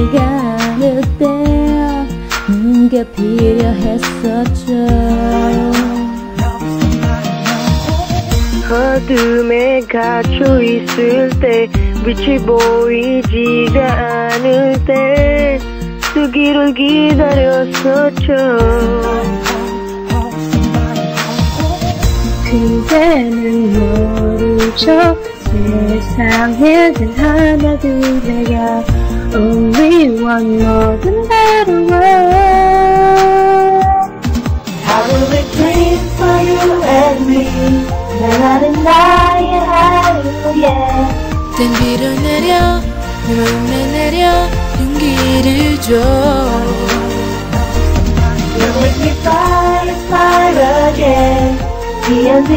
보이지가 않을 때 뭔가 필요했었죠. 어둠에 갇혀 있을 때 빛이 보이지가 않을 때 쓰기를 기다렸었죠. 그대는 모르죠 세상에 단 하나 둘레가 Only one 뭐든 다루어 I will be dream for you and me 나는 나의 하루에 땐 비를 내려 내 맘에 내려 용기를 줘 You make me fly, fly again 비연진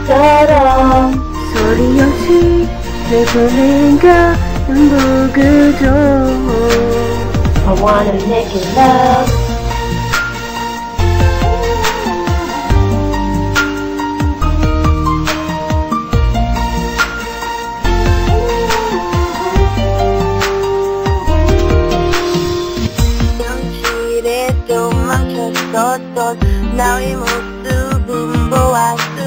무지개처럼 없이 내 보낸가? 행복을 줘. I wanna make you love. 도망쳤었던 나의 모습은 보았을 때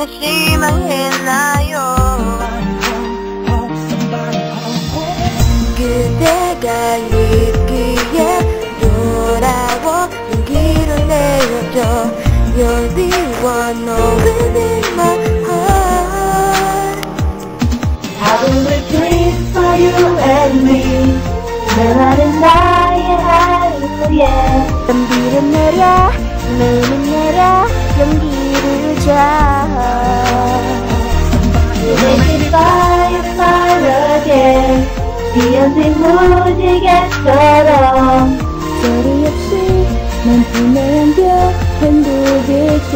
혹시나 실망했나요 그대가 있기에 돌아와 용기를 내어줘 You're the one within my heart I will be dream for you and me 나는 나의 하루에 비를 내려 눈을 내려 용기를 줘 비연진 무지개처럼 소리 없이 난 품에 안겨 행복을 줘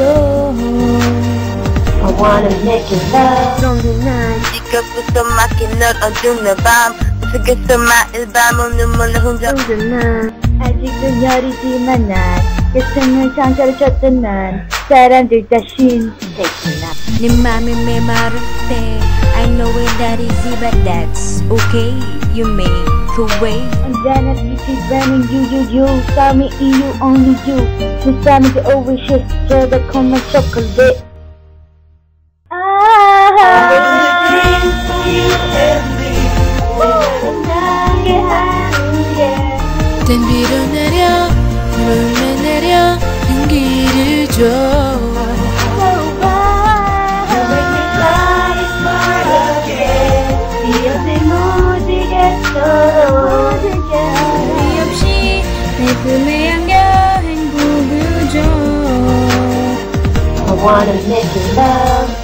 I wanna make you love. 시각부터 막힌 널 어두운 밤 속에서 마일 밤은 눈물로 혼자 아직은 여리지만 난 세상을 상처를 줬던 난 사람들 자신 대신나 네 맘이 메마를 때 I know it not easy but that's okay You make the way 언제나 빛이 되는 you you you 싸움이 이유 only you 내 싸움이 always shift 저 달콤한 초콜릿 땐 비를 내려 눈을 내려 용기를 줘 wanna make you love.